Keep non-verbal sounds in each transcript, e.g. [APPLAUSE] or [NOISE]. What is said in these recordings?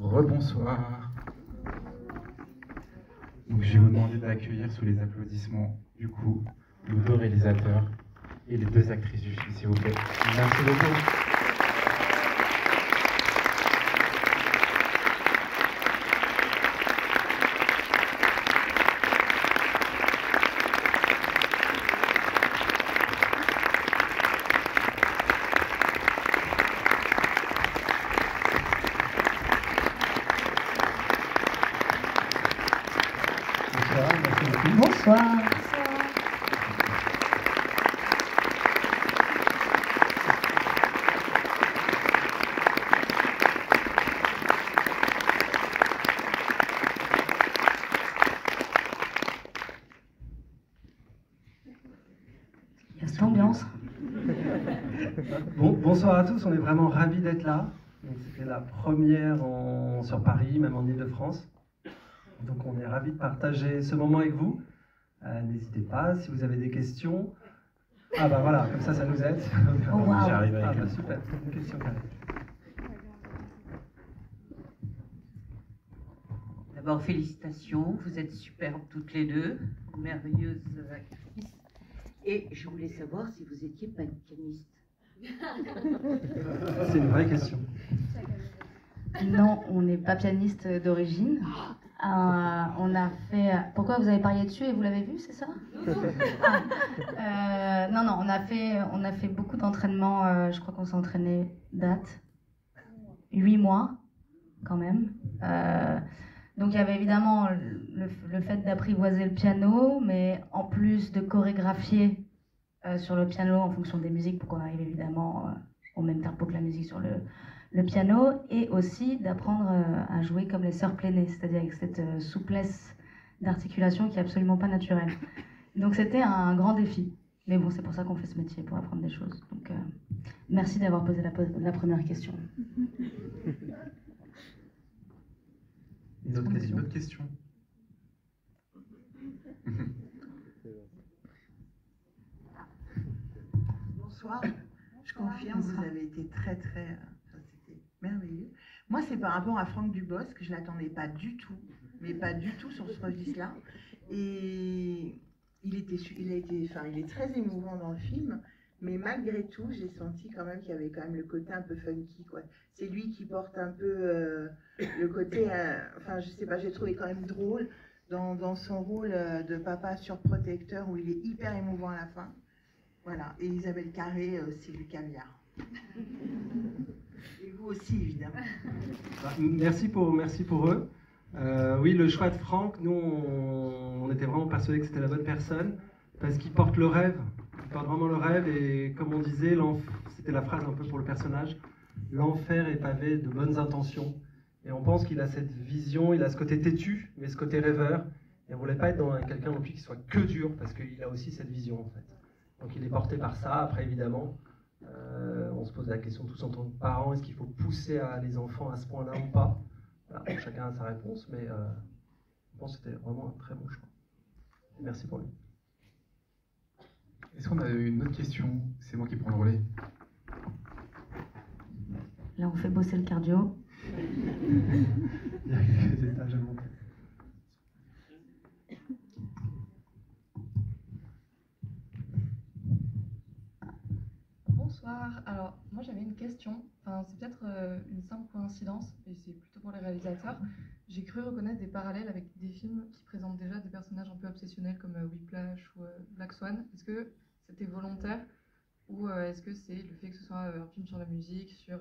Rebonsoir. Donc, je vais vous demander d'accueillir sous les applaudissements, du coup, nos deux réalisateurs et les deux actrices du film, s'il vous plaît. Merci beaucoup. bonsoir à tous, on est vraiment ravis d'être là. C'était la première sur Paris, même en Ile-de-France. Donc on est ravis de partager ce moment avec vous. Euh, n'hésitez pas, si vous avez des questions. Ah bah voilà, comme ça, ça nous aide. [LAUGHS] Oh, J'arrive avec ah, bah, super, une question D'abord, félicitations, vous êtes superbes toutes les deux, merveilleuses actrices. Et je voulais savoir si vous étiez pianiste. C'est une vraie question. Non, on n'est pas pianiste d'origine. Euh, on a fait. Pourquoi vous avez parié dessus et vous l'avez vu, c'est ça? [LAUGHS] Ah. euh, Non, non, on a fait, on a fait beaucoup d'entraînements. Euh, je crois qu'on s'est entraîné date huit mois, quand même. donc il y avait évidemment le, le fait d'apprivoiser le piano, mais en plus de chorégraphier sur le piano en fonction des musiques pour qu'on arrive évidemment au même tempo que la musique sur le, le piano et aussi d'apprendre euh, à jouer comme les sœurs plénées, c'est-à-dire avec cette souplesse d'articulation qui est absolument pas naturelle. Donc c'était un grand défi. Mais bon, c'est pour ça qu'on fait ce métier, pour apprendre des choses. Donc merci d'avoir posé la, la, première question. [LAUGHS] Une autre, question. Une autre question. Je confirme, vous avez été très, très. Moi, c'est par rapport à Franck Dubosc, que je ne l'attendais pas du tout, mais pas du tout sur ce registre-là. Et il, était, il, a été, enfin, il est très émouvant dans le film, mais malgré tout, j'ai senti quand même qu'il y avait quand même le côté un peu funky. Quoi. C'est lui qui porte un peu euh, le côté. Euh, enfin, je sais pas, j'ai trouvé quand même drôle dans, dans son rôle euh, de papa surprotecteur où il est hyper émouvant à la fin. Voilà, et Isabelle Carré, c'est du caviar. [LAUGHS] Aussi, évidemment. Bah, merci, pour, merci pour eux. Euh, oui, le choix de Franck, nous, on, était vraiment persuadés que c'était la bonne personne, parce qu'il porte le rêve. Il porte vraiment le rêve, et comme on disait, c'était la phrase un peu pour le personnage, l'enfer est pavé de bonnes intentions. Et on pense qu'il a cette vision, il a ce côté têtu, mais ce côté rêveur. Et on voulait pas être dans quelqu'un non plus qui soit que dur, parce qu'il a aussi cette vision, en fait. Donc il est porté par ça. Après, évidemment, euh, on se pose la question tous en tant que parents, est-ce qu'il faut pousser les enfants à ce point-là ou pas? Chacun a sa réponse, mais euh, je pense que c'était vraiment un très bon choix. merci pour lui. Est-ce qu'on a une autre question? C'est moi qui prends le relais. Là, on fait bosser le cardio. [LAUGHS] Il y a quelques étages à monter. Alors, moi j'avais une question. Enfin, c'est peut-être euh, une simple coïncidence, et c'est plutôt pour les réalisateurs. J'ai cru reconnaître des parallèles avec des films qui présentent déjà des personnages un peu obsessionnels comme euh, Whiplash ou euh, Black Swan. Est-ce que c'était volontaire ou est-ce que c'est le fait que ce soit un film sur la musique, sur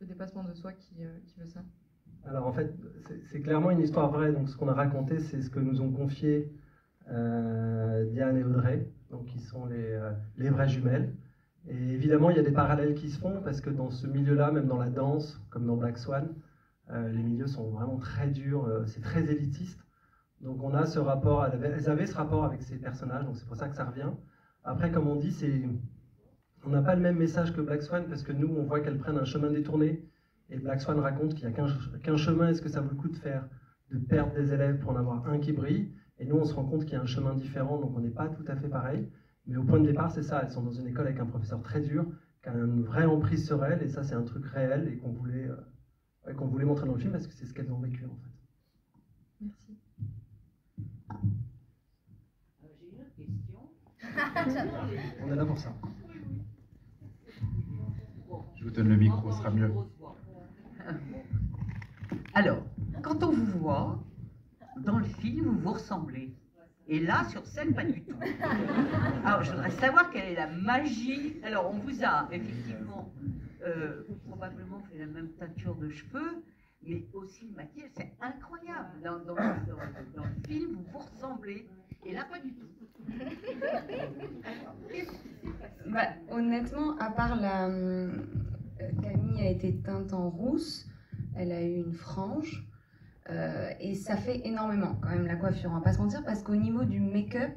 le dépassement de soi qui, qui veut ça? Alors en fait, c'est clairement une histoire vraie. Donc ce qu'on a raconté, c'est ce que nous ont confié Diane et Audrey, donc qui sont les, les vraies jumelles. Et évidemment, il y a des parallèles qui se font parce que dans ce milieu-là, même dans la danse, comme dans Black Swan, euh, les milieux sont vraiment très durs, euh, c'est très élitiste. Donc on a ce rapport, elles avaient ce rapport avec ces personnages, donc c'est pour ça que ça revient. Après, comme on dit, on n'a pas le même message que Black Swan parce que nous, on voit qu'elles prennent un chemin détourné. Et Black Swan raconte qu'il n'y a qu'un chemin, est-ce que ça vaut le coup de faire, de perdre des élèves pour en avoir un qui brille? Et nous, on se rend compte qu'il y a un chemin différent, donc on n'est pas tout à fait pareil. Mais au point de départ, c'est ça. Elles sont dans une école avec un professeur très dur, qui a une vraie emprise sur elles, et ça, c'est un truc réel et qu'on voulait, euh, qu'on voulait montrer dans le film parce que c'est ce qu'elles ont vécu en fait. Merci. J'ai une autre question. On est là pour ça. Je vous donne le micro, ce sera mieux. Alors, quand on vous voit, dans le film, vous vous ressemblez. Et là, sur scène, pas du tout. Alors, je voudrais savoir quelle est la magie. Alors, on vous a effectivement euh, probablement fait la même teinture de cheveux, mais aussi le maquillage, c'est incroyable. Dans, le film, vous vous ressemblez. Et là, pas du tout. Bah, honnêtement, à part la. euh, Camille a été teinte en rousse, elle a eu une frange. Euh, et ça fait énormément quand même la coiffure, on va pas se mentir, parce qu'au niveau du make-up,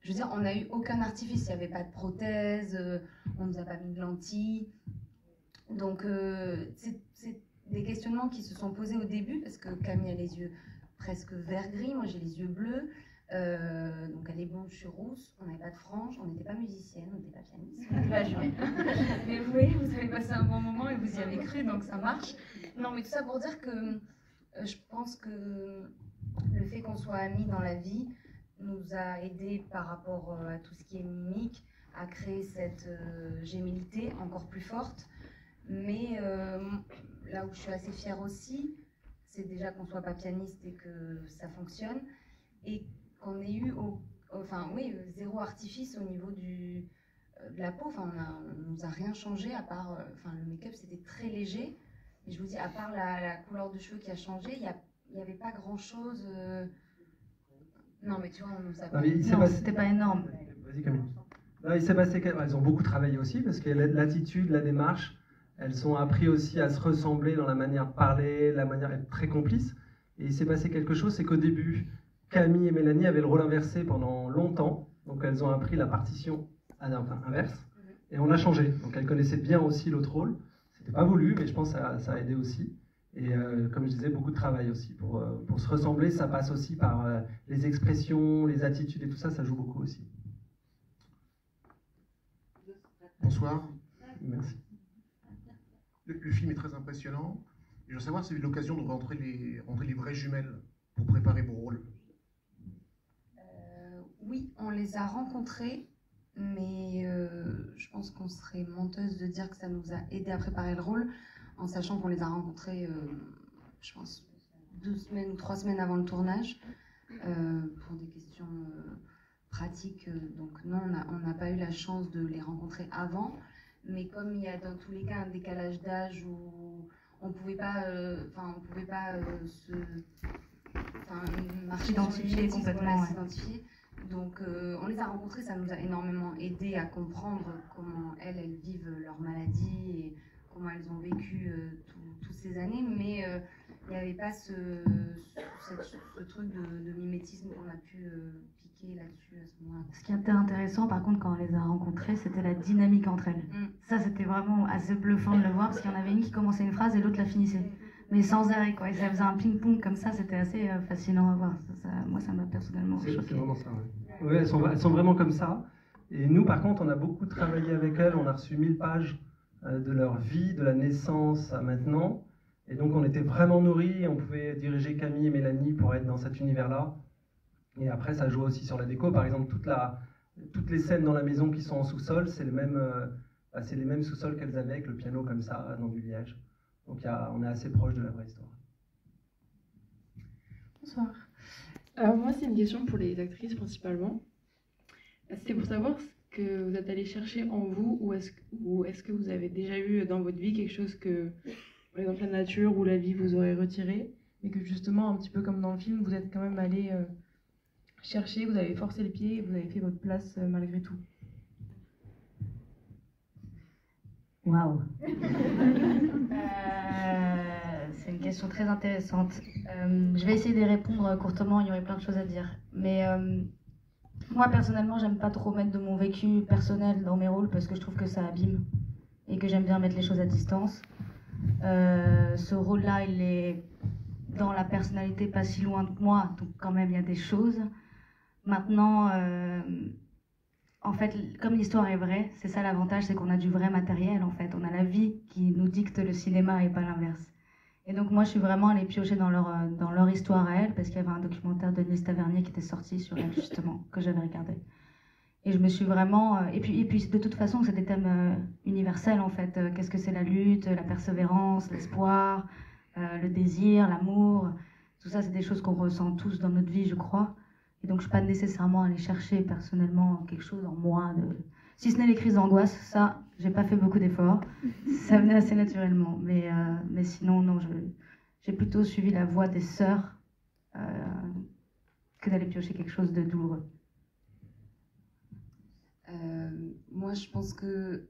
je veux dire, on n'a eu aucun artifice, il n'y avait pas de prothèse, euh, on nous a pas mis de lentilles. Donc, euh, c'est des questionnements qui se sont posés au début, parce que Camille a les yeux presque vert-gris, moi j'ai les yeux bleus. Euh, donc elle est blonde, je suis rousse, on n'avait pas de frange, on n'était pas musicienne, on n'était pas pianiste, [LAUGHS] mais oui, vous avez passé un bon moment et vous y avez cru, donc ça marche. Non, mais tout ça pour dire que je pense que le fait qu'on soit amis dans la vie nous a aidés par rapport euh, à tout ce qui est mimique, à créer cette euh, gémilité encore plus forte. Mais euh, là où je suis assez fière aussi, c'est déjà qu'on soit pas pianiste et que ça fonctionne. Et qu'on ait eu, enfin oui, euh, zéro artifice au niveau euh, de la peau. Enfin, on, a, on nous a rien changé à part, euh, enfin le make-up c'était très léger. Et je vous dis, à part la, la couleur de cheveux qui a changé, il n'y avait pas grand-chose. euh, Non, mais tu vois, on nous a Non, c'était pas énorme. Vas-y Camille. Non, il s'est passé quel- Elles ont beaucoup travaillé aussi parce que l'attitude, la démarche, elles ont appris aussi à se ressembler dans la manière de parler, la manière d'être très complices. Et il s'est passé quelque chose, c'est qu'au début, Camille et Mélanie avaient le rôle inversé pendant longtemps. Donc elles ont appris la partition enfin, inverse. Et on a changé. Donc elles connaissaient bien aussi l'autre rôle. C'était pas voulu, mais je pense que ça, ça a aidé aussi. Et euh, comme je disais, beaucoup de travail aussi. Pour, euh, pour se ressembler, ça passe aussi par euh, les expressions, les attitudes et tout ça, ça joue beaucoup aussi. Bonsoir. Merci. Le, le film est très impressionnant. Et je veux savoir si vous avez eu l'occasion de rentrer les, rentrer les vraies jumelles pour préparer vos rôles. Euh, oui, on les a rencontrés, mais euh, je pense qu'on serait menteuse de dire que ça nous a aidé à préparer le rôle, en sachant qu'on les a rencontrés, euh, je pense, deux semaines ou trois semaines avant le tournage, euh, pour des questions pratiques. donc non, on n'a pas eu la chance de les rencontrer avant, mais comme il y a dans tous les cas un décalage d'âge où on pouvait pas, enfin, on pouvait pas se enfin, marcher complètement, s'identifier. Donc, euh, on les a rencontrés, ça nous a énormément aidé à comprendre comment elles, elles vivent leur maladie et comment elles ont vécu euh, tout- toutes ces années. Mais euh, il n'y avait pas ce, ce, ce truc de, de mimétisme qu'on a pu euh, piquer là-dessus à ce moment-là. Ce qui était intéressant, par contre, quand on les a rencontrées, c'était la dynamique entre elles. Mm. Ça, c'était vraiment assez bluffant de le voir, parce qu'il y en avait une qui commençait une phrase et l'autre la finissait. Mais sans arrêt, quoi. Et ça faisait un ping-pong comme ça, c'était assez euh, fascinant à voir. Ça, ça- moi, ça m'a personnellement C'est c'est choqué. vraiment ça. ouais. Ouais, elles, sont, elles sont vraiment comme ça. Et nous, par contre, on a beaucoup travaillé avec elles. On a reçu 1000 pages euh, de leur vie, de la naissance à maintenant. Et donc, on était vraiment nourris. On pouvait diriger Camille et Mélanie pour être dans cet univers-là. Et après, ça joue aussi sur la déco. Par exemple, toute la, toutes les scènes dans la maison qui sont en sous-sol, c'est le même, euh, bah, c'est les mêmes sous-sols qu'elles avaient avec le piano comme ça, dans du liège. Donc, on est assez proche de la vraie histoire. Bonsoir. Alors moi, c'est une question pour les actrices principalement. C'est pour savoir ce que vous êtes allé chercher en vous ou est-ce que vous avez déjà eu dans votre vie quelque chose que, par exemple, la nature ou la vie vous aurait retiré, mais que justement, un petit peu comme dans le film, vous êtes quand même allé euh, chercher, vous avez forcé le pied et vous avez fait votre place euh, malgré tout? Euh, C'est une question très intéressante. Euh, je vais essayer d'y répondre courtement, il y aurait plein de choses à dire. Mais euh, moi, personnellement, j'aime pas trop mettre de mon vécu personnel dans mes rôles parce que je trouve que ça abîme et que j'aime bien mettre les choses à distance. Ce rôle-là, il est dans la personnalité pas si loin de moi, donc quand même, il y a des choses. Maintenant, en fait, comme l'histoire est vraie, c'est ça l'avantage, c'est qu'on a du vrai matériel en fait. On a la vie qui nous dicte le cinéma et pas l'inverse. Et donc moi, je suis vraiment allée piocher dans leur, euh, dans leur histoire à elles, parce qu'il y avait un documentaire de Nils Tavernier qui était sorti sur elles, justement, [LAUGHS] que j'avais regardé. Et je me suis vraiment... euh, Et puis, et puis de toute façon, c'est des thèmes euh, universels, en fait. Qu'est-ce que c'est la lutte, la persévérance, l'espoir, le désir, l'amour Tout ça, c'est des choses qu'on ressent tous dans notre vie, je crois. Et donc, je suis pas nécessairement allée chercher personnellement quelque chose en moi. De... Si ce n'est les crises d'angoisse, ça, j'ai pas fait beaucoup d'efforts. [LAUGHS] Ça venait assez naturellement. Mais, euh, mais sinon, non, j'ai plutôt suivi la voie des sœurs euh, que d'aller piocher quelque chose de douloureux. Euh, moi, je pense que.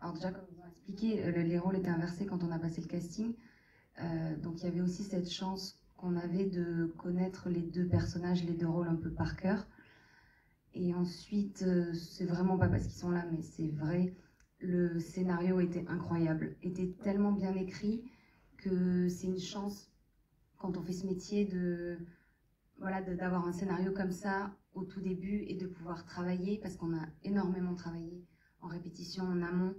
Alors, déjà, comme vous avez expliqué, le- les rôles étaient inversés quand on a passé le casting. Donc, il y avait aussi cette chance qu'on avait de connaître les deux personnages, les deux rôles un peu par cœur. Et ensuite, euh, c'est vraiment pas parce qu'ils sont là, mais c'est vrai, le scénario était incroyable, était tellement bien écrit que c'est une chance quand on fait ce métier de voilà d'avoir un scénario comme ça au tout début et de pouvoir travailler parce qu'on a énormément travaillé en répétition en amont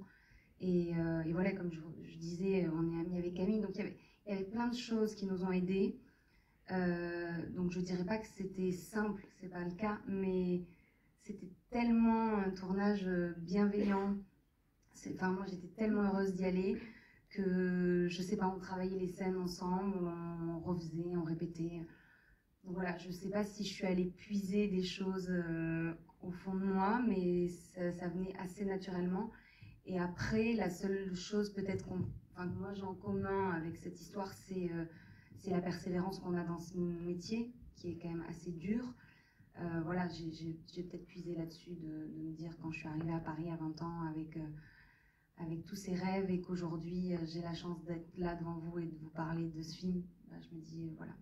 et, euh, voilà comme je, je disais on est amis avec Camille donc il y avait, plein de choses qui nous ont aidés donc je dirais pas que c'était simple c'est pas le cas mais c'était tellement un tournage euh, bienveillant enfin moi j'étais tellement heureuse d'y aller que je sais pas on travaillait les scènes ensemble on refaisait on répétait donc voilà, je sais pas si je suis allée puiser des choses euh, au fond de moi, mais ça, venait assez naturellement. Et après, la seule chose peut-être que moi j'ai en commun avec cette histoire, c'est euh, c'est la persévérance qu'on a dans ce métier, qui est quand même assez dur. Euh, voilà, j'ai- peut-être puisé là-dessus de, de me dire quand je suis arrivée à Paris à 20 ans avec, euh, avec tous ces rêves et qu'aujourd'hui euh, j'ai la chance d'être là devant vous et de vous parler de ce film, bah, je me dis, euh, voilà,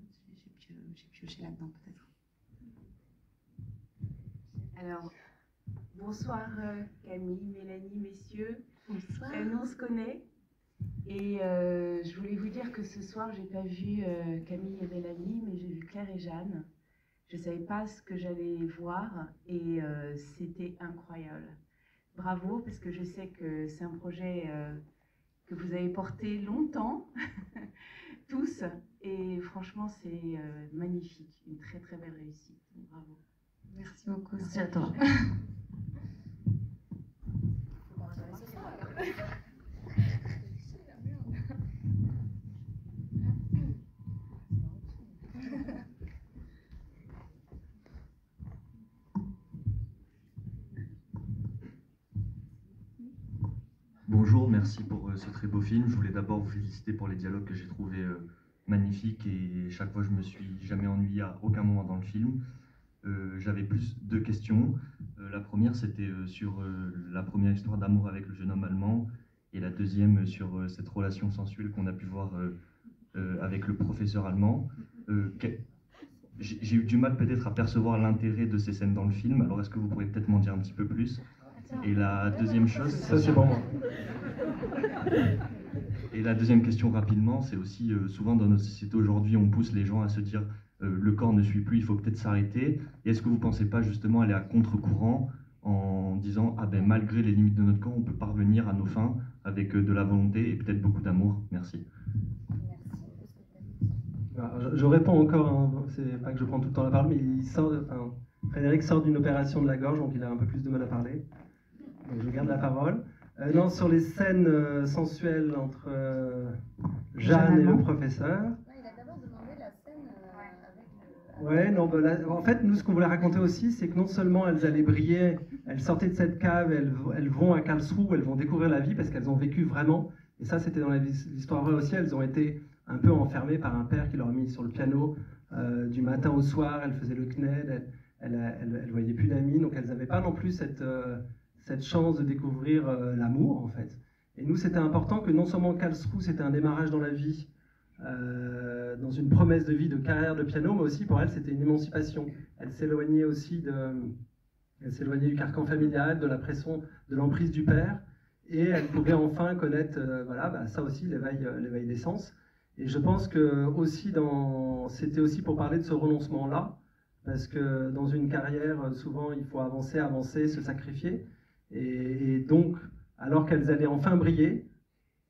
j'ai pio- j'ai pioché là-dedans peut-être. Alors, bonsoir euh, Camille, Mélanie, messieurs. Bonsoir. nous on se connaît. Et euh, je voulais vous dire que ce soir, j'ai pas vu euh, Camille et Mélanie, mais j'ai vu Claire et Jeanne. Je savais pas ce que j'allais voir et euh, c'était incroyable. Bravo, parce que je sais que c'est un projet euh, que vous avez porté longtemps, [LAUGHS] tous. Et franchement, c'est euh, magnifique, une très très belle réussite. Bravo. Merci beaucoup. Merci à toi. [LAUGHS] [LAUGHS] merci pour euh, ce très beau film. Je voulais d'abord vous féliciter pour les dialogues que j'ai trouvés euh, magnifiques et chaque fois je me suis jamais ennuyé à aucun moment dans le film. Euh, J'avais plus de questions. Euh, la première c'était euh, sur la première histoire d'amour avec le jeune homme allemand et la deuxième sur cette relation sensuelle qu'on a pu voir avec le professeur allemand. J'ai j'ai eu du mal peut-être à percevoir l'intérêt de ces scènes dans le film, alors est-ce que vous pourriez peut-être m'en dire un petit peu plus? Et la deuxième chose, Ça, c'est pour moi. Et la deuxième question rapidement, c'est aussi euh, souvent dans notre société aujourd'hui, on pousse les gens à se dire euh, le corps ne suit plus, il faut peut-être s'arrêter. Est-ce que vous ne pensez pas justement aller à contre-courant en disant ah ben malgré les limites de notre corps, on peut parvenir à nos fins avec euh, de la volonté et peut-être beaucoup d'amour? Merci. Je, réponds encore, hein, c'est pas que je prends tout le temps la parole, mais il sort, Frédéric sort d'une opération de la gorge, donc il a un peu plus de mal à parler. Donc je garde la parole. Euh, non, sur les scènes euh, sensuelles entre euh, Jeanne et le professeur. il a d'abord demandé la scène avec Ouais, non, bah là, en fait, nous, ce qu'on voulait raconter aussi, c'est que non seulement elles allaient briller, elles sortaient de cette cave, elles, elles vont à Karlsruhe, elles vont découvrir la vie parce qu'elles ont vécu vraiment. Et ça, c'était dans l'histoire vraie aussi. Elles ont été un peu enfermées par un père qui leur a mis sur le piano euh, du matin au soir. Elles faisaient le CNED, elles, elles, elles- voyaient plus d'amis, donc elles n'avaient pas non plus cette, euh, cette chance de découvrir euh, l'amour, en fait. Et nous, c'était important que non seulement Karlsruhe, c'était un démarrage dans la vie, euh, dans une promesse de vie, de carrière de piano, mais aussi pour elle, c'était une émancipation. Elle s'éloignait aussi elle s'éloignait du carcan familial, de la pression, de l'emprise du père, et elle pouvait enfin connaître, euh, voilà, bah, ça aussi, l'éveil, l'éveil des sens. Et je pense que aussi dans, c'était aussi pour parler de ce renoncement-là, parce que dans une carrière, souvent, il faut avancer, avancer, se sacrifier, et, donc, alors qu'elles allaient enfin briller,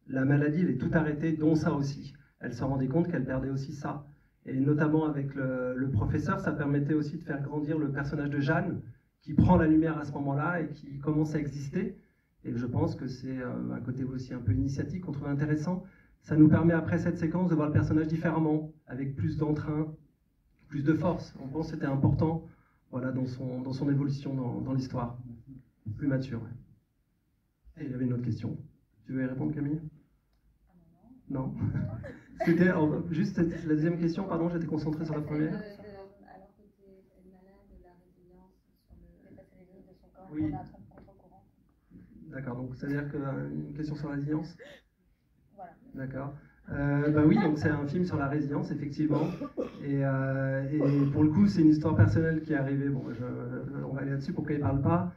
la maladie, est tout arrêtée, dont ça aussi. elle se rendait compte qu'elle perdait aussi ça. Et notamment avec le, professeur, ça permettait aussi de faire grandir le personnage de Jeanne, qui prend la lumière à ce moment-là et qui commence à exister. Et je pense que c'est euh, un côté aussi un peu initiatique qu'on trouve intéressant. Ça nous permet après cette séquence de voir le personnage différemment, avec plus d'entrain, plus de force. On pense que c'était important voilà, dans, son, évolution dans l'histoire, plus mature. Et il y avait une autre question. Tu veux y répondre, Camille? Non [LAUGHS] C'était juste la deuxième question, pardon, j'étais concentré sur la première. Oui. D'accord, donc c'est-à-dire qu'une question sur la résilience? Voilà. D'accord. Euh, bah oui, donc c'est un film sur la résilience, effectivement. Et, euh, et pour le coup, c'est une histoire personnelle qui est arrivée. Bon, je, on va aller là-dessus, pourquoi il ne parle pas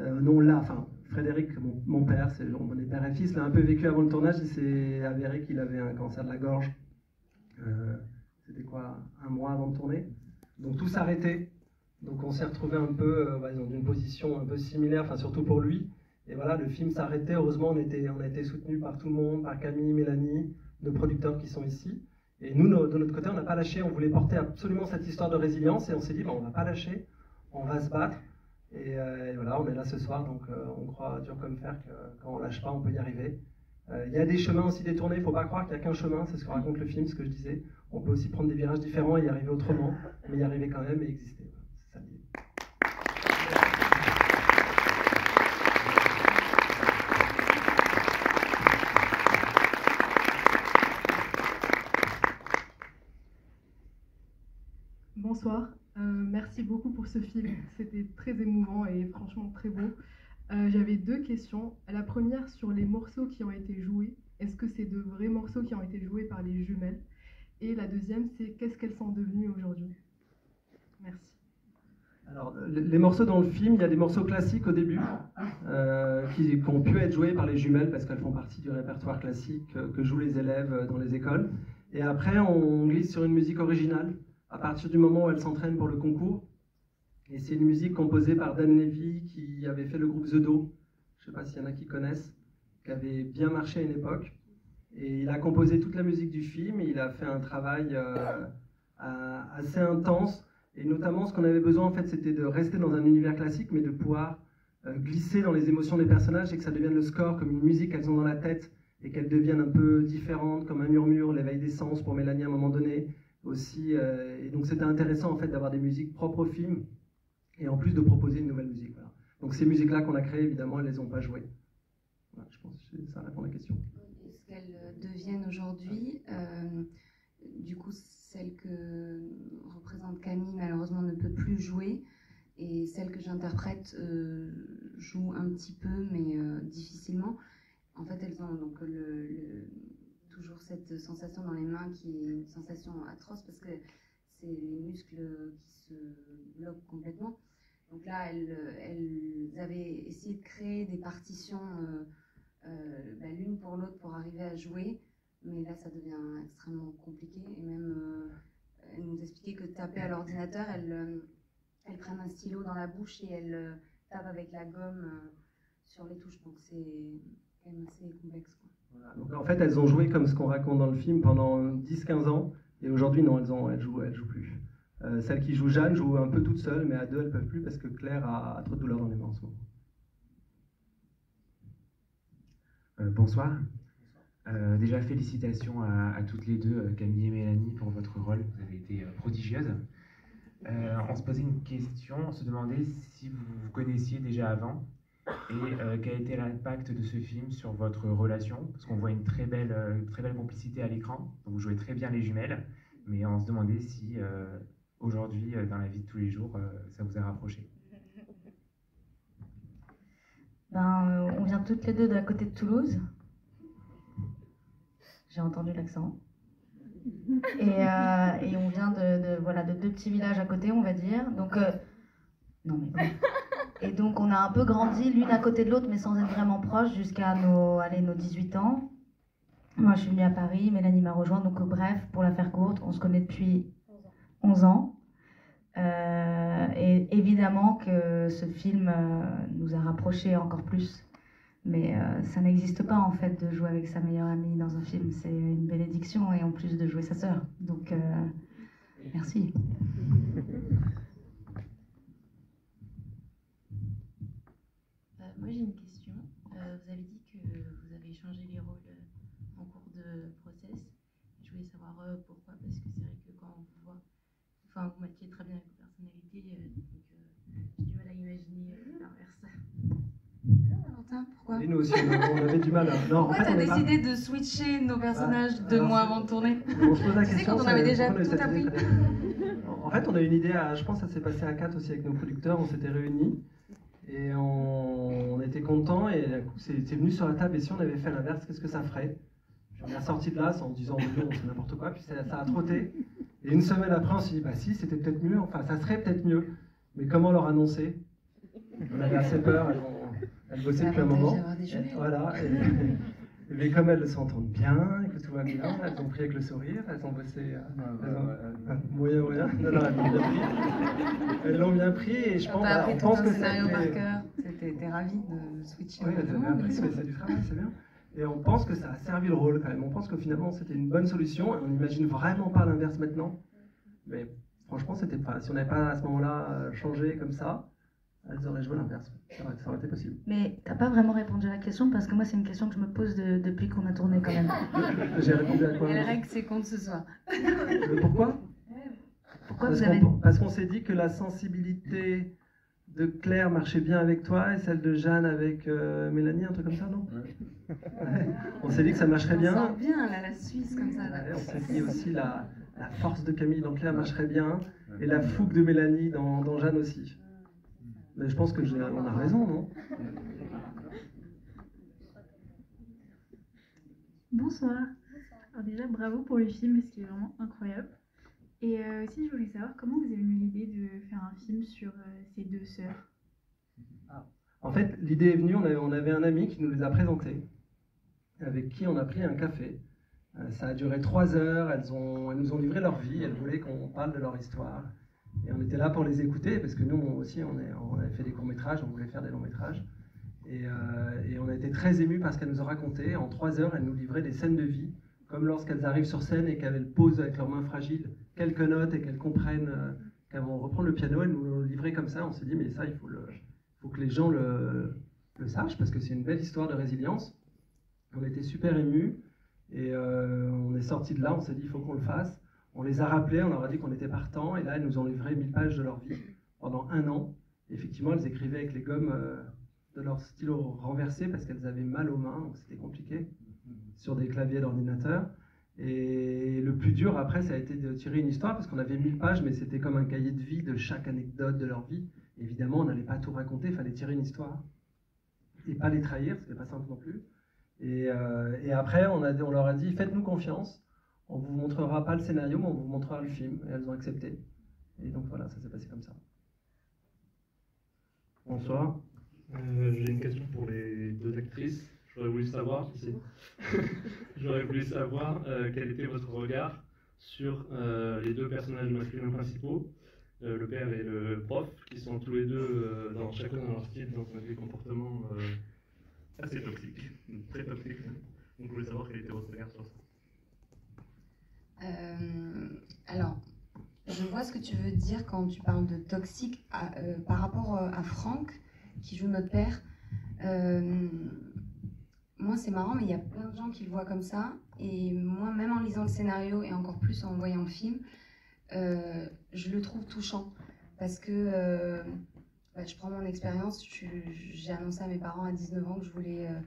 euh, Non, là, enfin, Frédéric, mon, père, c'est on est père et fils, l'a un peu vécu avant le tournage. Il s'est avéré qu'il avait un cancer de la gorge. Euh, C'était quoi Un mois avant de tourner. Donc tout s'arrêtait. Donc on s'est retrouvé un peu euh, bah, dans une position un peu similaire, enfin surtout pour lui. Et voilà, le film s'arrêtait. Heureusement, on, était, on a été soutenu par tout le monde, par Camille, Mélanie, nos producteurs qui sont ici. Et nous, de notre côté, on n'a pas lâché. On voulait porter absolument cette histoire de résilience et on s'est dit, bah, on ne va pas lâcher, on va se battre. Et, euh, et, voilà, on est là ce soir, donc euh, on croit dur comme fer que quand on lâche pas, on peut y arriver. Euh, il y a des chemins aussi détournés, il ne faut pas croire qu'il n'y a qu'un chemin, c'est ce que raconte le film, ce que je disais. On peut aussi prendre des virages différents et y arriver autrement, mais y arriver quand même et exister. C'est ça l'idée. Bonsoir. Euh, merci beaucoup pour ce film. C'était très émouvant et franchement très beau. Euh, J'avais deux questions. La première sur les morceaux qui ont été joués. Est-ce que c'est de vrais morceaux qui ont été joués par les jumelles? Et la deuxième, c'est qu'est-ce qu'elles sont devenues aujourd'hui? Merci. Alors, les morceaux dans le film, il y a des morceaux classiques au début euh, qui, ont pu être joués par les jumelles parce qu'elles font partie du répertoire classique que, jouent les élèves dans les écoles. Et après, on glisse sur une musique originale à partir du moment où elle s'entraîne pour le concours. Et c'est une musique composée par Dan Levy qui avait fait le groupe The Do, je ne sais pas s'il y en a qui connaissent, qui avait bien marché à une époque. Et il a composé toute la musique du film, et il a fait un travail euh, assez intense. Et notamment, ce qu'on avait besoin, en fait, c'était de rester dans un univers classique, mais de pouvoir euh, glisser dans les émotions des personnages et que ça devienne le score comme une musique qu'elles ont dans la tête et qu'elle devienne un peu différente, comme un murmure, l'éveil des sens pour Mélanie à un moment donné aussi. Euh, et donc c'était intéressant en fait d'avoir des musiques propres au film et en plus de proposer une nouvelle musique. Donc ces musiques-là qu'on a créées, évidemment, elles ne les ont pas jouées. Je pense que ça répond à la question. Ce qu'elles deviennent aujourd'hui, euh, du coup, celle que représente Camille, malheureusement, ne peut plus jouer. Et celle que j'interprète euh, joue un petit peu, mais euh, difficilement. En fait, elles ont donc toujours cette sensation dans les mains qui est une sensation atroce parce que c'est les muscles qui se bloquent complètement. Donc là, elles, elles avaient essayé de créer des partitions euh, euh, bah, l'une pour l'autre pour arriver à jouer, mais là, ça devient extrêmement compliqué. Et même, euh, elles nous expliquaient que taper à l'ordinateur, elles, prennent un stylo dans la bouche et elles tapent avec la gomme sur les touches. Donc c'est quand même assez complexe. Donc en fait, elles ont joué comme ce qu'on raconte dans le film pendant 10-15 ans, et aujourd'hui, non, elles, ont, elles, jouent, elles jouent plus. Euh, celle qui joue Jeanne joue un peu toute seule, mais à deux, elles peuvent plus parce que Claire a, a trop de douleur dans les mains en ce moment. Euh, bonsoir. Euh, déjà, félicitations à, à, toutes les deux, Camille et Mélanie, pour votre rôle. Vous avez été prodigieuses. on se posait une question, on se demandait si vous vous connaissiez déjà avant et quel a été l'impact de ce film sur votre relation Parce qu'on voit une très belle, euh, très belle complicité à l'écran, vous jouez très bien les jumelles, mais on se demandait si aujourd'hui, dans la vie de tous les jours, ça vous a rapproché? Ben, on vient toutes les deux de la côté de Toulouse. J'ai entendu l'accent. Et, on vient de, de, voilà, de deux petits villages à côté, on va dire. Donc, non mais bon. Et donc on a un peu grandi l'une à côté de l'autre, mais sans être vraiment proches, jusqu'à nos, allez, nos 18 ans. Moi je suis venue à Paris, Mélanie m'a rejoint, donc bref, pour la faire courte, on se connaît depuis 11 ans. Euh, et évidemment que ce film euh, nous a rapprochés encore plus Mais euh, ça n'existe pas en fait de jouer avec sa meilleure amie dans un film. C'est une bénédiction et en plus de jouer sa sœur. Donc merci. Moi j'ai une question. Vous avez dit que vous avez changé les rôles euh, en cours de process. Je voulais savoir euh, pourquoi, parce que c'est vrai que quand on vous voit, enfin vous matchez très bien avec vos personnalités, euh, donc euh, j'ai du mal à imaginer euh, l'inverse. Valentin, pourquoi Et nous aussi, on, avait du mal. à- Non, en Pourquoi fait, t'as pas- décidé de switcher nos personnages Ah, deux mois avant de tourner On se pose la [LAUGHS] Tu sais, question, quand on avait déjà tout cette appris. En fait, on a eu une idée, à, je pense que ça s'est passé à 4 aussi avec nos producteurs, on s'était réunis et on, on était contents et d'un coup, c'est venu sur la table et si on avait fait l'inverse, qu'est-ce que ça ferait? Puis On est sorti de là en se disant non, c'est n'importe quoi, puis ça, ça a trotté. Et une semaine après, on s'est dit bah si, c'était peut-être mieux, enfin ça serait peut-être mieux, mais comment leur annoncer? On avait assez peur, elles, ont- elles bossaient depuis un moment. Voilà. et- [LAUGHS] mais comme elles s'entendent bien, et que tout va bien, elles ont pris avec le sourire, elles ont bossé. euh, elles ont- euh, moyen, moyen. Non, non, elles l'ont bien pris. Elles l'ont bien pris et je pense, t'as on pense que t'étais t'es ravi de switcher. Oui, elles avaient bien mais c'est du travail, c'est bien. Et on pense que ça a servi le rôle quand même. On pense que finalement c'était une bonne solution et on n'imagine vraiment pas l'inverse maintenant. Mais franchement, c'était pas. Si on n'avait pas à ce moment-là euh, changé comme ça, elles auraient joué l'inverse. Ça aurait, ça aurait été possible. Mais t'as pas vraiment répondu à la question parce que moi c'est une question que je me pose de- depuis qu'on a tourné quand même. [LAUGHS] J'ai répondu à quoi Elle règle ses comptes ce soir. Mais pourquoi? Pourquoi Parce vous qu'on- avez Parce qu'on s'est dit que la sensibilité de Claire marchait bien avec toi et celle de Jeanne avec euh, Mélanie, un truc comme ça, non? Ouais. On s'est dit que ça marcherait On bien. sent bien là, la Suisse comme ça. là. Ouais, on s'est dit aussi la, la force de Camille dans Claire marcherait bien et la fougue de Mélanie dans, dans Jeanne aussi. Mais je pense que on a raison, non? Bonsoir. Alors déjà, bravo pour le film parce qu'il est vraiment incroyable. Et euh, aussi, je voulais savoir comment vous avez eu l'idée de faire un film sur euh, ces deux sœurs? En fait, l'idée est venue, on avait, un ami qui nous les a présentés, avec qui on a pris un café. Euh, ça a duré trois heures, elles, nous ont livré leur vie, elles voulaient qu'on parle de leur histoire. Et on était là pour les écouter, parce que nous aussi, on, est, avait fait des courts-métrages, on voulait faire des longs-métrages. Et, on a été très émus par ce qu'elles nous ont raconté. En trois heures, elles nous livraient des scènes de vie, comme lorsqu'elles arrivent sur scène et qu'elles posent avec leurs mains fragiles quelques notes et qu'elles comprennent euh, qu'elles vont reprendre le piano, elles nous l'ont livré comme ça. On s'est dit, mais ça, il faut, que les gens le, sachent, parce que c'est une belle histoire de résilience. On était super émus, et euh, on est sorti de là, on s'est dit, il faut qu'on le fasse. On les a rappelés, on leur a dit qu'on était partant, et là, elles nous ont livré 1000 pages de leur vie pendant un an. Effectivement, elles écrivaient avec les gommes euh, de leur stylo renversé parce qu'elles avaient mal aux mains, donc c'était compliqué, sur des claviers d'ordinateur. Et le plus dur après, ça a été de tirer une histoire parce qu'on avait 1000 pages, mais c'était comme un cahier de vie de chaque anecdote de leur vie. Évidemment, on n'allait pas tout raconter, il fallait tirer une histoire et pas les trahir, n'est pas simple non plus. Et, euh, après, on leur a dit faites-nous confiance, on vous montrera pas le scénario, mais on vous montrera le film. Et elles ont accepté. Et donc voilà, ça s'est passé comme ça. Bonsoir. Euh, J'ai une question pour les deux actrices. J'aurais voulu savoir, ici. [LAUGHS] J'aurais voulu savoir euh, quel était votre regard sur euh, les deux personnages masculins principaux, euh, le père et le prof, qui sont tous les deux euh, dans chacun dans leur style, dans des comportements euh, assez toxiques, très toxiques. Donc je voulais savoir quel était votre regard sur ça. Euh, alors, je vois ce que tu veux dire quand tu parles de toxique à- euh, par rapport à Franck, qui joue notre père. Euh, moi, c'est marrant, mais il y a plein de gens qui le voient comme ça. Et moi, même en lisant le scénario et encore plus en voyant le film, euh, je le trouve touchant. Parce que euh, bah, je prends mon expérience. J'ai annoncé à mes parents à 19 ans que je voulais euh,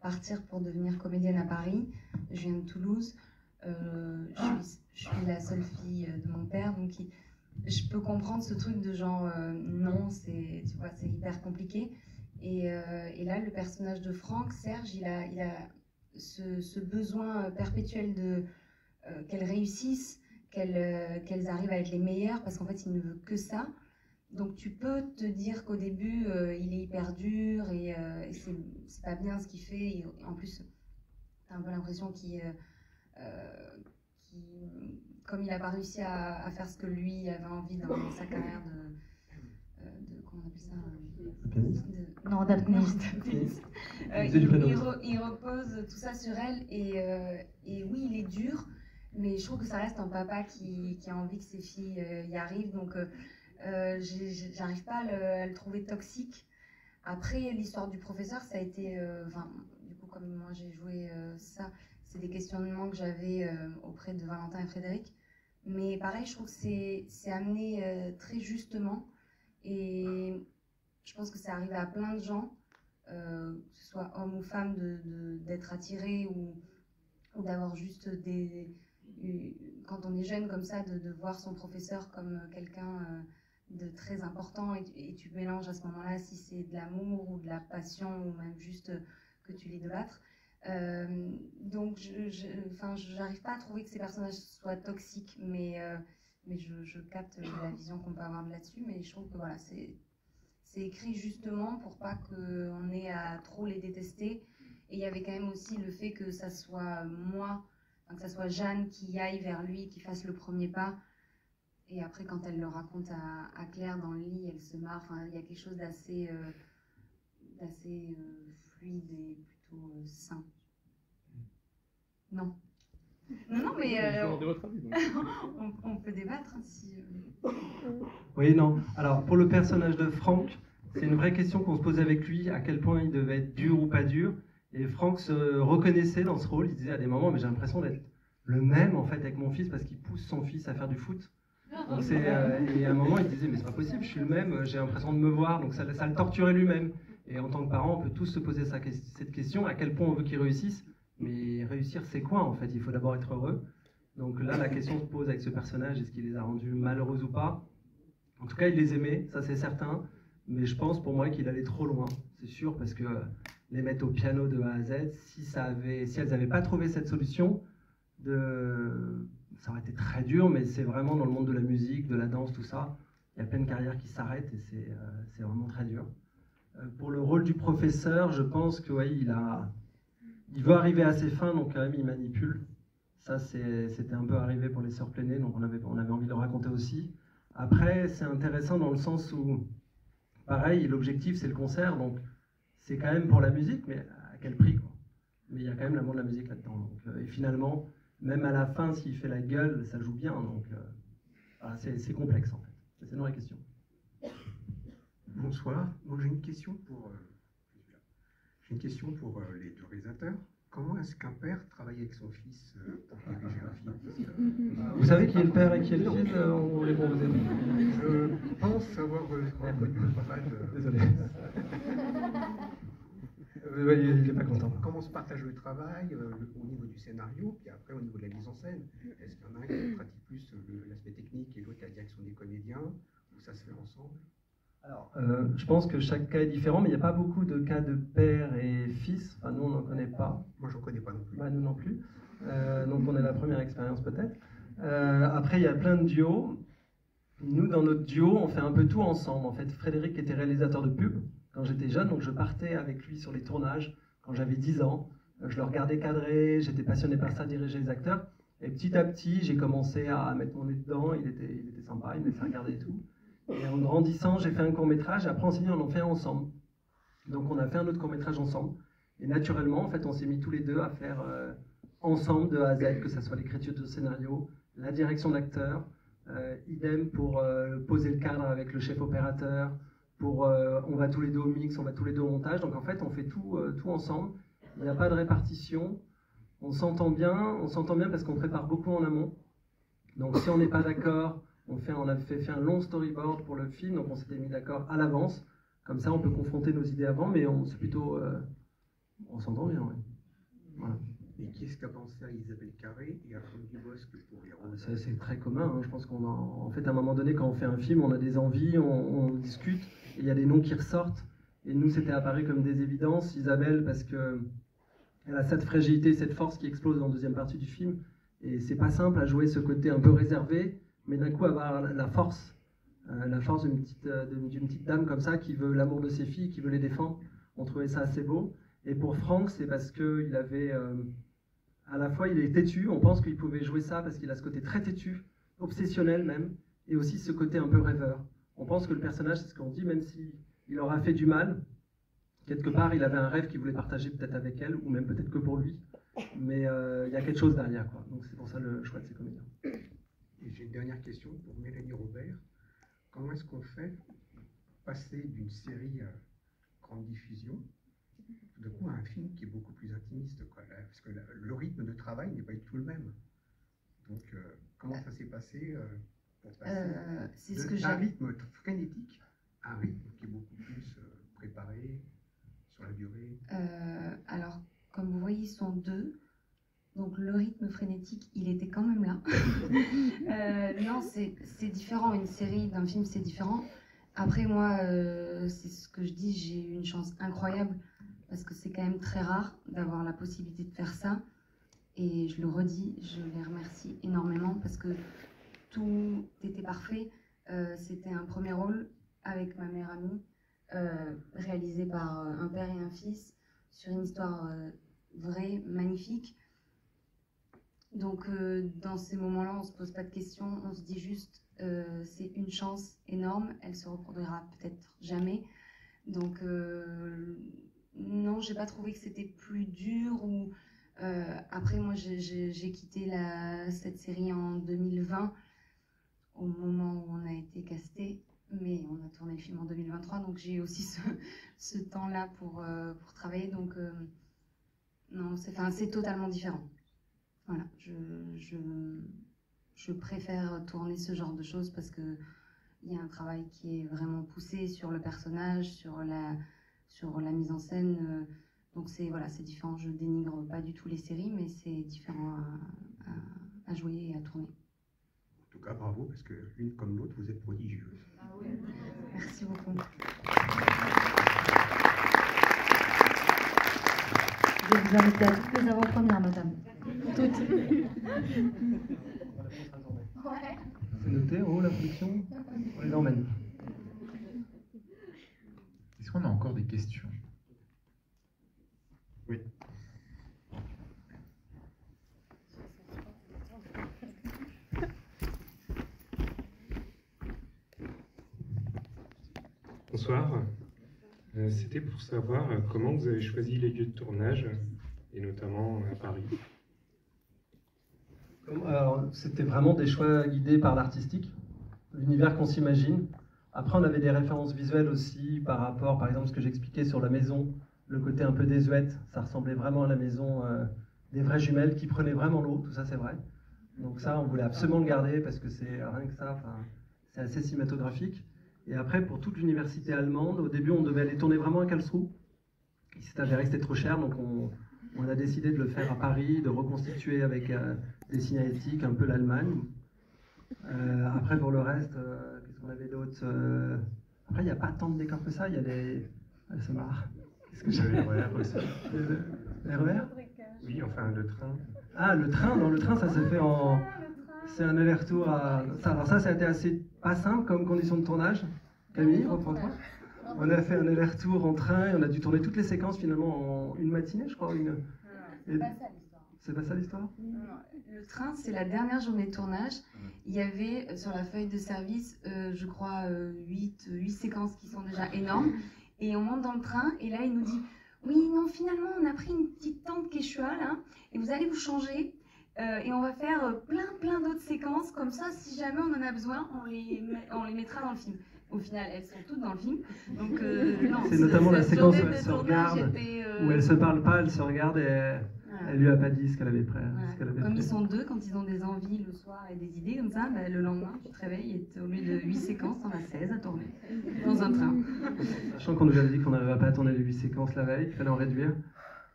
partir pour devenir comédienne à Paris. Je viens de Toulouse. Je, suis, la seule fille de mon père, donc je peux comprendre ce truc de genre non, c'est hyper compliqué. Et, euh, et là, le personnage de Franck, Serge, il a, il a ce, besoin euh, perpétuel de euh, qu'elles réussissent, qu'elles euh, arrivent à être les meilleures, parce qu'en fait, il ne veut que ça. Donc tu peux te dire qu'au début, il est hyper dur et, et c'est pas bien ce qu'il fait. Et en plus, t'as un peu l'impression qu'il qui, comme il n'a pas réussi à, faire ce que lui avait envie dans sa carrière de, comment on appelle ça euh, Pianiste de- Non, d'apnéiste. Pianiste. Euh, il, piano. il re- il repose tout ça sur elle et, euh, et oui, il est dur, mais je trouve que ça reste un papa qui, qui a envie que ses filles euh, y arrivent. Donc, j'arrive pas à le, à le trouver toxique. Après, l'histoire du professeur, ça a été. euh, Enfin, du coup, comme moi j'ai joué euh, ça, c'est des questionnements que j'avais euh, auprès de Valentin et Frédéric. Mais pareil, je trouve que c'est amené euh, très justement. Et je pense que ça arrive à plein de gens, euh, que ce soit homme ou femme, d'être de, attiré ou, d'avoir juste des. Quand on est jeune comme ça, de, de voir son professeur comme quelqu'un euh, de très important et, tu- mélanges à ce moment-là si c'est de l'amour ou de la passion ou même juste que tu l'idolâtres. Euh, donc, je, je, n'arrive pas à trouver que ces personnages soient toxiques, mais, euh, mais je, je capte la vision qu'on peut avoir de là-dessus. Mais je trouve que voilà, c'est écrit justement pour pas qu'on ait à trop les détester. Et il y avait quand même aussi le fait que ça soit moi, que ça soit Jeanne qui aille vers lui, qui fasse le premier pas. Et après, quand elle le raconte à, à Claire dans le lit, elle se marre. Enfin, il y a quelque chose d'assez euh, euh, fluide et plutôt euh, sain. Non. Non, non, mais euh, demandais votre avis, donc. [LAUGHS] on, on peut débattre hein, si. euh, Oui, non. Alors, pour le personnage de Franck, c'est une vraie question qu'on se posait avec lui, à quel point il devait être dur ou pas dur. Et Franck se reconnaissait dans ce rôle. Il disait à des moments, mais j'ai l'impression d'être le même en fait avec mon fils parce qu'il pousse son fils à faire du foot. Donc c'est, euh, et à un moment, il disait, mais c'est pas possible, je suis le même, j'ai l'impression de me voir. Donc ça, ça le torturait lui-même. Et en tant que parent, on peut tous se poser sa, cette question à quel point on veut qu'il réussisse. Mais réussir, c'est quoi en fait? Il faut d'abord être heureux. Donc là, la question se pose avec ce personnage est-ce qu'il les a rendus malheureux ou pas? En tout cas, il les aimait, ça c'est certain. Mais je pense pour moi qu'il allait trop loin, c'est sûr, parce que les mettre au piano de A à Z, si, ça avait, si elles n'avaient pas trouvé cette solution, ça aurait été très dur, mais c'est vraiment dans le monde de la musique, de la danse, tout ça. Il y a plein de carrières qui s'arrêtent et c'est euh, vraiment très dur. Euh, pour le rôle du professeur, je pense que ouais, il, a, il veut arriver à ses fins, donc quand même il manipule. Ça, c'était un peu arrivé pour les sœurs Plénées, donc on avait, on avait envie de le raconter aussi. Après, c'est intéressant dans le sens où, pareil, l'objectif c'est le concert, donc c'est quand même pour la musique, mais à quel prix quoi. Mais il y a quand même l'amour de la musique là-dedans. euh, et finalement, même à la fin, s'il fait la gueule, ça joue bien. Donc, euh, voilà, c'est complexe en fait. C'est une vraie question. Bonsoir. J'ai une question pour. Une question pour euh, les deux réalisateurs. Comment est-ce qu'un père travaille avec son fils euh, pour diriger un film? Vous savez qui est le père et qui est le fils euh, On vous. Je pense avoir reconnu pas mal de. Désolé. Il n'est pas content. Comment se partage le travail au niveau du scénario, puis après au niveau de la mise en scène? Est-ce qu'il y en a un qui pratique plus l'aspect technique et l'autre la direction des comédiens? Ou ça se fait ensemble? Euh, je pense que chaque cas est différent, mais il n'y a pas beaucoup de cas de père et fils. Enfin, nous, on n'en connaît pas. Moi, je n'en connais pas non plus. Bah, nous non plus. Euh, donc, on est la première expérience peut-être. Euh, après, il y a plein de duos. Nous, dans notre duo, on fait un peu tout ensemble. En fait, Frédéric était réalisateur de pub quand j'étais jeune, donc je partais avec lui sur les tournages quand j'avais 10 ans. Je le regardais cadrer, j'étais passionné par ça, diriger les acteurs. Et petit à petit, j'ai commencé à mettre mon nez dedans. Il était, il était sympa, il me laissait regarder et tout. Et en grandissant, j'ai fait un court métrage. Après, en signant, on en fait un ensemble. Donc, on a fait un autre court métrage ensemble. Et naturellement, en fait, on s'est mis tous les deux à faire euh, ensemble de A à Z, que ce soit l'écriture de scénario, la direction d'acteur, euh, idem pour euh, poser le cadre avec le chef opérateur, pour euh, on va tous les deux au mix, on va tous les deux au montage. Donc en fait, on fait tout, tout ensemble. Il n'y a pas de répartition. On s'entend bien, on s'entend bien parce qu'on prépare beaucoup en amont. Donc si on n'est pas d'accord, on, fait, on a fait, fait un long storyboard pour le film, donc on s'était mis d'accord à l'avance. Comme ça, on peut confronter nos idées avant, mais on c'est plutôt, euh, on s'entend bien. ouais. Voilà. Et qui est-ce qui a pensé à Isabelle Carré et à Franck Dubosc pour les rôles Ça, c'est très commun. hein. Je pense qu'on a, en fait, à un moment donné, quand on fait un film, on a des envies, on, on discute, et il y a des noms qui ressortent. Et nous, c'était apparu comme des évidences. Isabelle, parce que elle a cette fragilité, cette force qui explose dans la deuxième partie du film. Et c'est pas simple à jouer ce côté un peu réservé, mais d'un coup avoir la- force, euh, la force d'une petite, euh, d'une petite dame comme ça qui veut l'amour de ses filles, qui veut les défendre. On trouvait ça assez beau. Et pour Franck, c'est parce qu'il avait. euh, à la fois, il est têtu, on pense qu'il pouvait jouer ça parce qu'il a ce côté très têtu, obsessionnel même, et aussi ce côté un peu rêveur. On pense que le personnage, c'est ce qu'on dit, même si il aura fait du mal. Quelque part, il avait un rêve qu'il voulait partager peut-être avec elle, ou même peut-être que pour lui. Mais euh, il y a quelque chose derrière, quoi. Donc c'est pour ça le choix de ces comédiens. Et j'ai une dernière question pour Mélanie Robert. Comment est-ce qu'on fait passer d'une série à grande diffusion tout d'un coup à un film qui est beaucoup plus intimiste quoi, là, Parce que le rythme de travail n'est pas du tout le même. Donc euh, comment ça s'est passé euh, pour passer Euh, ce que d'un rythme frénétique à un rythme qui est beaucoup plus euh, préparé sur la durée? Euh, alors, comme vous voyez, ils sont deux. Donc le rythme frénétique, il était quand même là. [LAUGHS] Euh, non, c'est différent. Une série d'un film, c'est différent. Après, moi, euh, c'est ce que je dis, j'ai eu une chance incroyable parce que c'est quand même très rare d'avoir la possibilité de faire ça. Et je le redis, je les remercie énormément parce que tout était parfait. Euh, C'était un premier rôle avec ma meilleure amie, réalisé par un père et un fils sur une histoire vraie, magnifique. Donc euh, dans ces moments-là, on se pose pas de questions, on se dit juste euh, c'est une chance énorme, elle se reproduira peut-être jamais. Donc euh, non, j'ai pas trouvé que c'était plus dur euh, après moi j'ai- quitté cette série en 2020 au moment où on a été casté, mais on a tourné le film en 2023, donc j'ai aussi [LAUGHS] ce, temps-là pour, pour travailler. Donc, non, c'est totalement différent. Voilà, je, je, je préfère tourner ce genre de choses parce que il y a un travail qui est vraiment poussé sur le personnage, sur la, sur la mise en scène. euh, donc c'est voilà, c'est différent. Je dénigre pas du tout les séries, mais c'est différent à, à- à jouer et à tourner. En tout cas, bravo, parce que l'une comme l'autre, vous êtes prodigieuse. [LAUGHS] Merci beaucoup. Je vous inviter à toutes les avant-premières, madame. Toutes. C'est noté en haut la production On les emmène. Est-ce qu'on a encore des questions? Oui. Bonsoir. Euh, C'était pour savoir euh, comment vous avez choisi les lieux de tournage, et notamment à Paris? C'était vraiment des choix guidés par l'artistique, l'univers qu'on s'imagine. Après, on avait des références visuelles aussi par rapport, par exemple, ce que j'expliquais sur la maison, le côté un peu désuète. Ça ressemblait vraiment à la maison euh, des vraies jumelles qui prenaient vraiment l'eau, tout ça c'est vrai. Donc ça, on voulait absolument le garder parce que c'est rien que ça, c'est assez cinématographique. Et après, pour toute l'université allemande, au début, on devait aller tourner vraiment à Karlsruhe. Il s'est avéré que trop cher, donc on, on a décidé de le faire à Paris, de reconstituer avec euh, des signalétiques un peu l'Allemagne. Euh, après, pour le reste, euh, qu'est-ce qu'on avait d'autre Euh, Après, il n'y a pas tant de décors que ça. Il y a des. Ah, ça marre. Qu'est-ce que Le j'avais RER aussi. Le, le RER Oui, enfin le train. Ah, le train, dans le train, ça s'est fait en. C'est un aller-retour à. Ça, alors, ça, ça a été assez pas simple comme condition de tournage. Camille, reprends-toi. On a fait un aller-retour en train et on a dû tourner toutes les séquences finalement en une matinée, je crois. Une... Et- C'est pas ça l'histoire Le train, c'est la dernière journée de tournage. Il y avait euh, sur la feuille de service, euh, je crois, 8, séquences qui sont déjà énormes. Et on monte dans le train et là, il nous dit Oui, non, finalement, on a pris une petite tente Quechua là, et vous allez vous changer. euh, et on va faire euh, plein, plein d'autres séquences. Comme ça, si jamais on en a besoin, on les, met- on les mettra dans le film. Au final, elles sont toutes dans le film. Donc, euh, C'est ce- notamment la séquence où elle se regarde, euh, où elle se parle pas, elle se regarde et elle, Voilà. elle lui a pas dit ce qu'elle avait prêt. Voilà. Avait Comme ils sont deux, quand ils ont des envies le soir et des idées comme ça, bah, le lendemain, tu te réveilles et au lieu de 8 séquences, t'en as 16 à tourner dans un train. Sachant qu'on nous avait dit qu'on n'arriverait pas à tourner les 8 séquences la veille, qu'il fallait en réduire.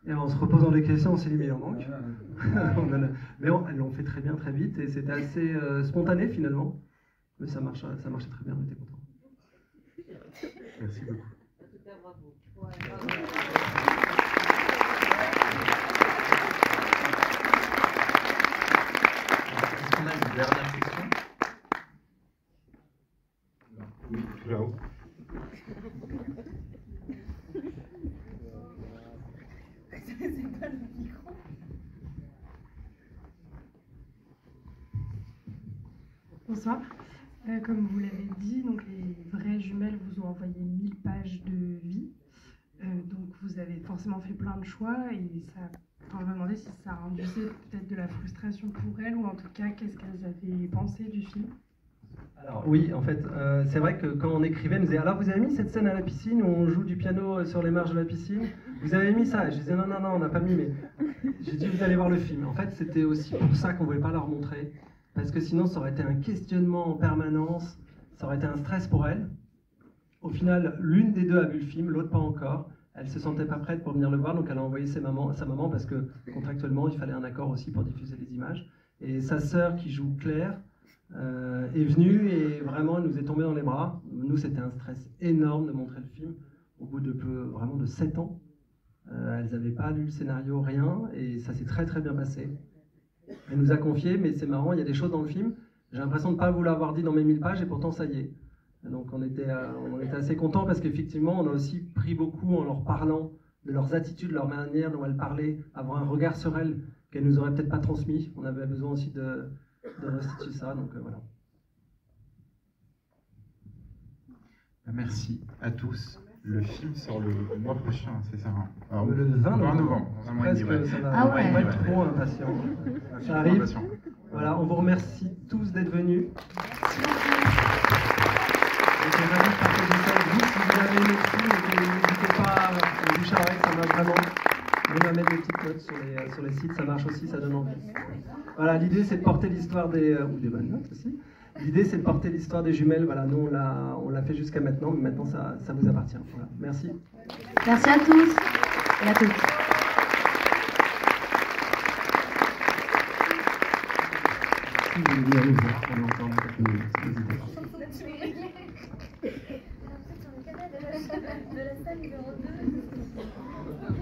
Et en se reposant les questions, on s'est dit, mais il en manque. [LAUGHS] On en a- Mais on- elles l'ont fait très bien, très vite, et c'était assez euh, spontané finalement. Mais ça, marche, ça marchait très bien, on était contents. Bonsoir. Euh, comme vous l'avez dit, donc vraies jumelles vous ont envoyé 1000 pages de vie. Euh, donc vous avez forcément fait plein de choix et ça, enfin, je me demandais si ça induisait peut-être de la frustration pour elles ou en tout cas qu'est-ce qu'elles avaient pensé du film? Alors oui, en fait, euh, c'est vrai que quand on écrivait, on disait alors vous avez mis cette scène à la piscine où on joue du piano sur les marges de la piscine? Vous avez mis ça? Et Je disais non, non, non, on n'a pas mis, mais j'ai dit vous allez voir le film. En fait, c'était aussi pour ça qu'on ne voulait pas leur montrer, parce que sinon ça aurait été un questionnement en permanence, ça aurait été un stress pour elles. Au final, l'une des deux a vu le film, l'autre pas encore. Elle se sentait pas prête pour venir le voir, donc elle a envoyé sa maman parce que contractuellement il fallait un accord aussi pour diffuser les images. Et sa sœur qui joue Claire euh, est venue et vraiment elle nous est tombée dans les bras. Nous c'était un stress énorme de montrer le film au bout de peu, vraiment de 7 ans. Euh, elles n'avaient pas lu le scénario, rien, et ça s'est très très bien passé. Elle nous a confié, mais c'est marrant, il y a des choses dans le film, j'ai l'impression de ne pas vous l'avoir dit dans mes 1000 pages, et pourtant ça y est. Donc on était, euh, on était assez contents parce qu'effectivement, on a aussi pris beaucoup en leur parlant de leurs attitudes, de leur manière dont elles parlaient, avoir un regard sur elles qu'elles nous auraient peut-être pas transmis. On avait besoin aussi de, de restituer ça, donc euh, voilà. Merci à tous. Le film sort le mois prochain, c'est ça hein? Alors, Le 20 novembre. novembre. dans un mois et demi, Presque, ouais. ça va, Ah on va ouais. pas être trop impatient. Ça arrive. Voilà, on vous remercie tous d'être venus. J'étais ravi de partager ça avec vous. Si vous avez aimé le n'hésitez pas à à oreille, ça marche vraiment. Même à mettre des petites notes sur les, sur les sites, ça marche aussi, ça donne envie. Voilà, l'idée c'est de porter l'histoire des. euh, ou des bonnes notes aussi. L'idée c'est de porter l'histoire des jumelles. Voilà, nous on l'a fait jusqu'à maintenant, mais maintenant ça, ça vous appartient. Voilà, merci. Merci à tous et à toutes. Si vous voulez venir nous voir pendant encore quelques minutes, n'hésitez pas. De la salle numéro 2.